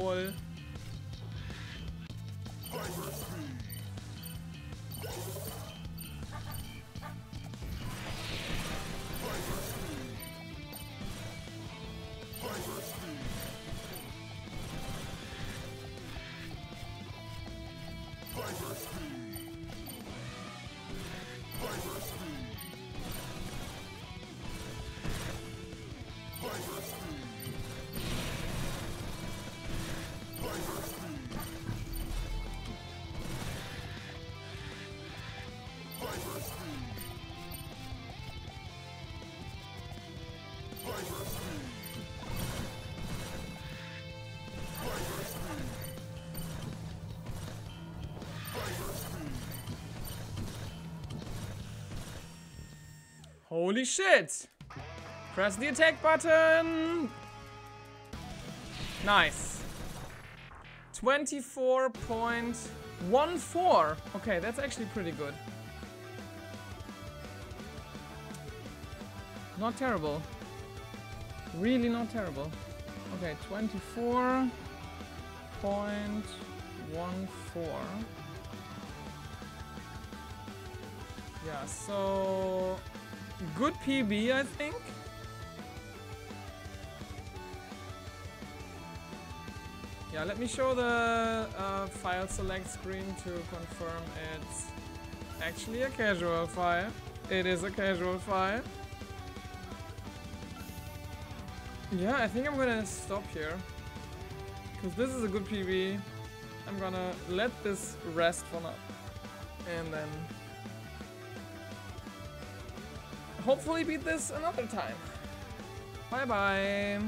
0. Holy shit! Press the attack button! Nice. 24.14. Okay, that's actually pretty good. Not terrible. Really not terrible. Okay, 24.14. Yeah, so good PB, I think. Yeah, let me show the uh, file select screen to confirm it's actually a casual file. It is a casual file. Yeah, I think I'm gonna stop here. Because this is a good PB. I'm gonna let this rest for now. And then hopefully beat this another time. Bye bye.